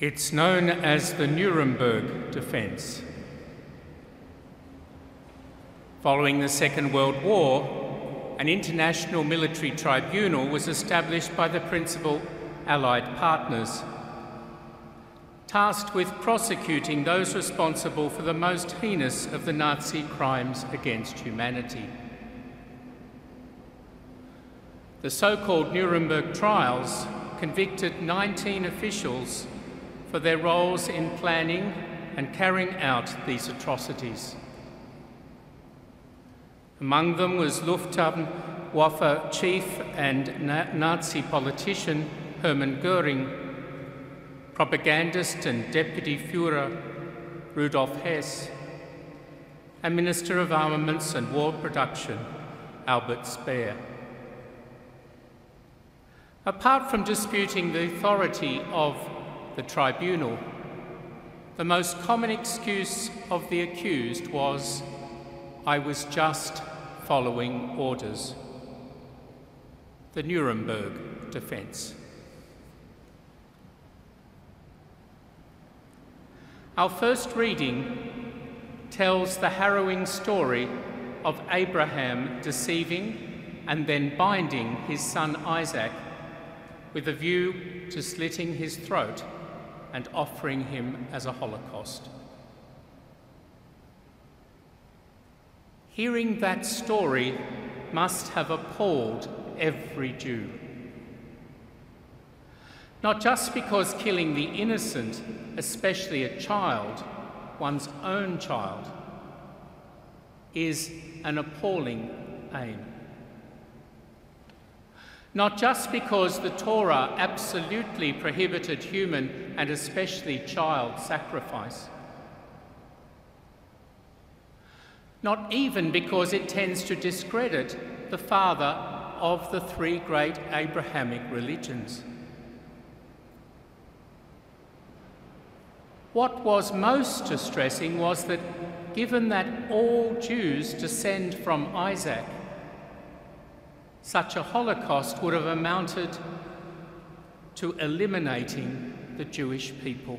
It's known as the Nuremberg Defence. Following the Second World War, an international military tribunal was established by the principal Allied partners, tasked with prosecuting those responsible for the most heinous of the Nazi crimes against humanity. The so called Nuremberg trials convicted 19 officials for their roles in planning and carrying out these atrocities. Among them was Luftwaffe chief and Nazi politician Hermann Goering, propagandist and deputy Fuhrer Rudolf Hess, and Minister of Armaments and War Production Albert Speer. Apart from disputing the authority of the tribunal, the most common excuse of the accused was, I was just following orders. The Nuremberg defence. Our first reading tells the harrowing story of Abraham deceiving and then binding his son Isaac with a view to slitting his throat and offering him as a holocaust. Hearing that story must have appalled every Jew. Not just because killing the innocent, especially a child, one's own child, is an appalling aim. Not just because the Torah absolutely prohibited human and especially child sacrifice. Not even because it tends to discredit the father of the three great Abrahamic religions. What was most distressing was that, given that all Jews descend from Isaac, such a Holocaust would have amounted to eliminating the Jewish people.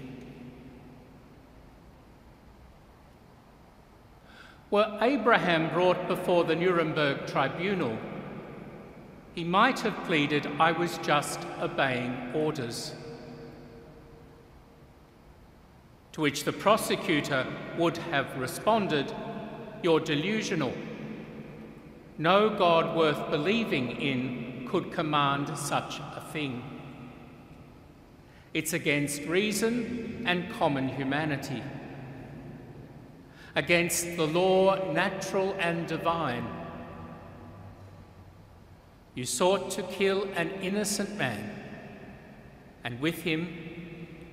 Were Abraham brought before the Nuremberg tribunal, he might have pleaded, I was just obeying orders. To which the prosecutor would have responded, You're delusional. No God worth believing in could command such a thing. It's against reason and common humanity, against the law, natural and divine. You sought to kill an innocent man, and with him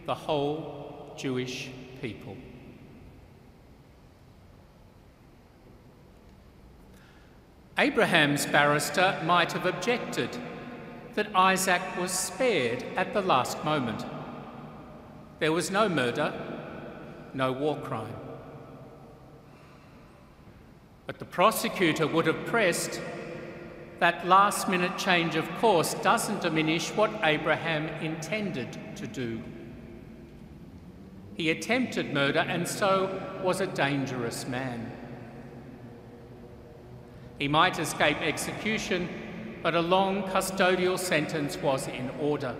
the whole Jewish people. Abraham's barrister might have objected that Isaac was spared at the last moment. There was no murder, no war crime. But the prosecutor would have pressed that last minute change of course doesn't diminish what Abraham intended to do. He attempted murder and so was a dangerous man. He might escape execution, but a long custodial sentence was in order.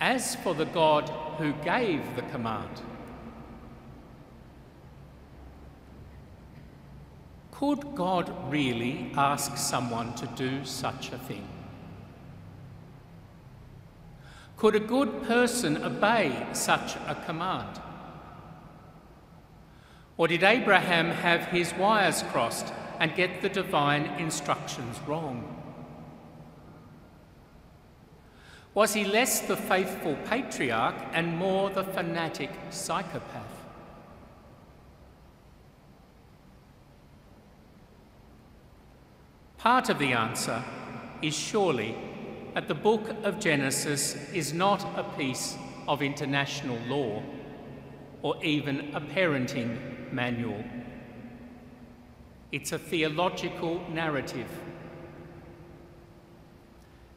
As for the God who gave the command, could God really ask someone to do such a thing? Could a good person obey such a command? Or did Abraham have his wires crossed and get the divine instructions wrong? Was he less the faithful patriarch and more the fanatic psychopath? Part of the answer is surely that the book of Genesis is not a piece of international law or even a parenting manual. It's a theological narrative.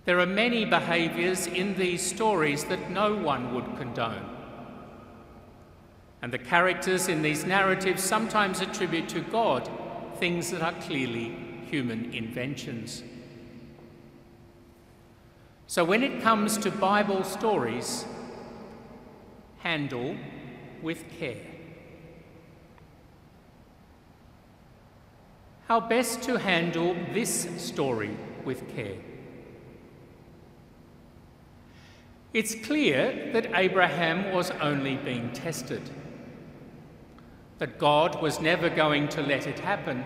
There are many behaviours in these stories that no one would condone. And the characters in these narratives sometimes attribute to God things that are clearly human inventions. So when it comes to Bible stories, handle with care. How best to handle this story with care? It's clear that Abraham was only being tested, that God was never going to let it happen,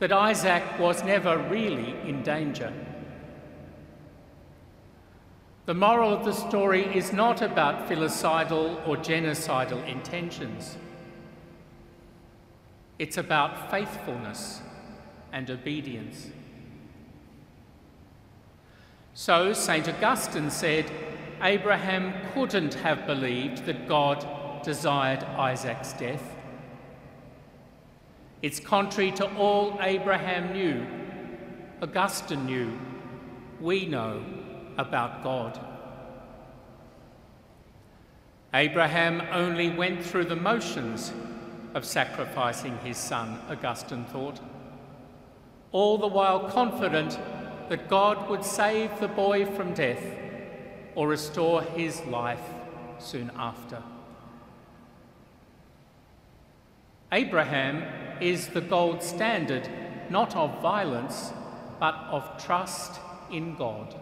that Isaac was never really in danger. The moral of the story is not about filicidal or genocidal intentions. It's about faithfulness and obedience. So, St. Augustine said Abraham couldn't have believed that God desired Isaac's death. It's contrary to all Abraham knew, Augustine knew, we know about God. Abraham only went through the motions of sacrificing his son, Augustine thought, all the while confident that God would save the boy from death or restore his life soon after. Abraham is the gold standard not of violence, but of trust in God.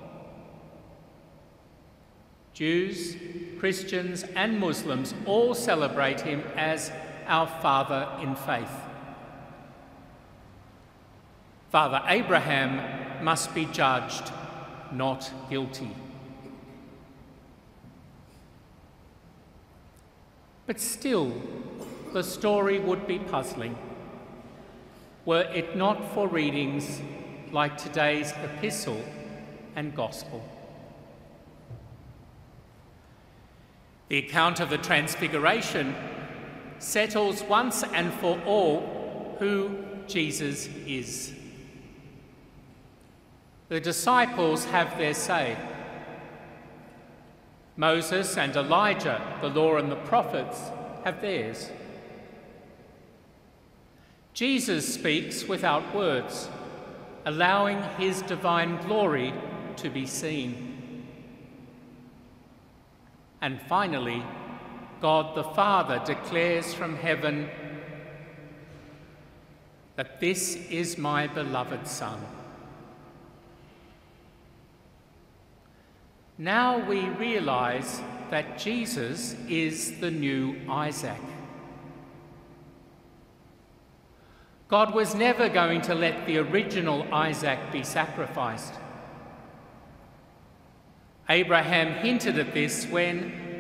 Jews, Christians, and Muslims all celebrate him as our father in faith. Father Abraham must be judged not guilty. But still, the story would be puzzling were it not for readings like today's epistle and gospel. The account of the Transfiguration settles once and for all who Jesus is. The disciples have their say. Moses and Elijah, the law and the prophets, have theirs. Jesus speaks without words, allowing his divine glory to be seen. And finally, God the Father declares from heaven that this is my beloved Son Now we realize that Jesus is the new Isaac. God was never going to let the original Isaac be sacrificed. Abraham hinted at this when,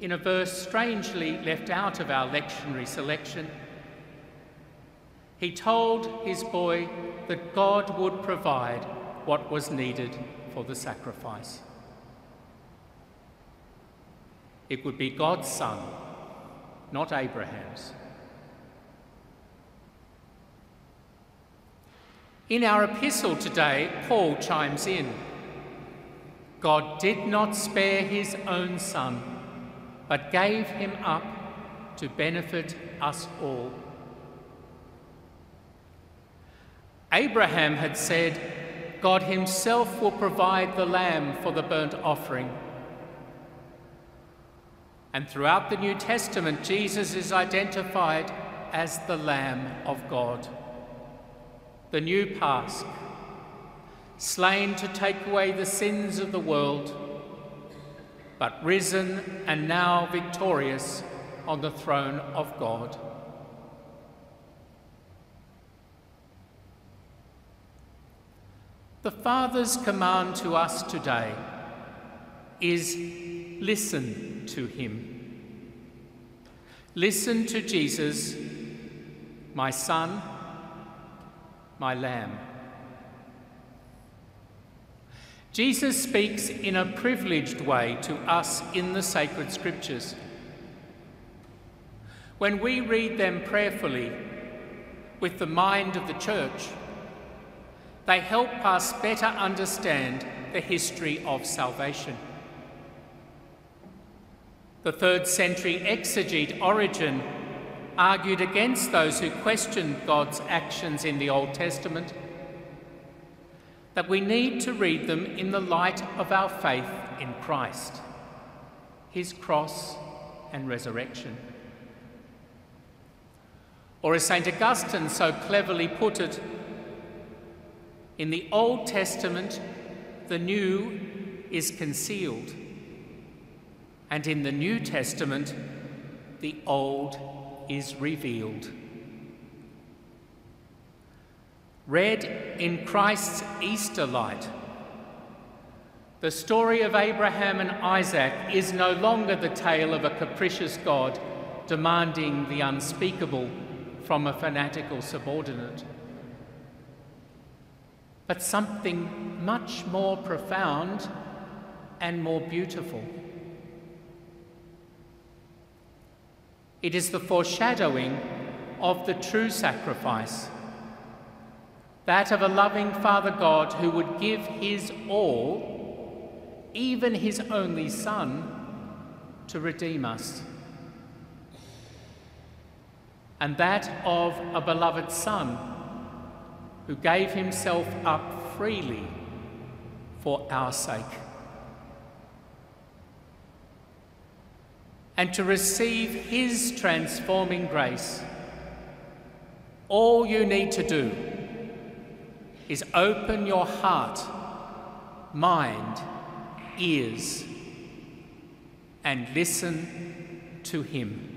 in a verse strangely left out of our lectionary selection, he told his boy that God would provide what was needed for the sacrifice. It would be God's son, not Abraham's. In our epistle today, Paul chimes in God did not spare his own son, but gave him up to benefit us all. Abraham had said, God Himself will provide the lamb for the burnt offering. And throughout the New Testament, Jesus is identified as the Lamb of God, the new Pasch, slain to take away the sins of the world, but risen and now victorious on the throne of God. The Father's command to us today is listen to him. Listen to Jesus, my son, my lamb. Jesus speaks in a privileged way to us in the sacred scriptures. When we read them prayerfully with the mind of the church, They help us better understand the history of salvation. The third century exegete Origen argued against those who questioned God's actions in the Old Testament that we need to read them in the light of our faith in Christ, his cross and resurrection. Or, as St. Augustine so cleverly put it, in the Old Testament, the new is concealed, and in the New Testament, the old is revealed. Read in Christ's Easter light, the story of Abraham and Isaac is no longer the tale of a capricious God demanding the unspeakable from a fanatical subordinate, but something much more profound and more beautiful. It is the foreshadowing of the true sacrifice, that of a loving Father God who would give his all, even his only Son, to redeem us. And that of a beloved Son who gave himself up freely for our sake. and to receive His transforming grace, all you need to do is open your heart, mind, ears, and listen to Him.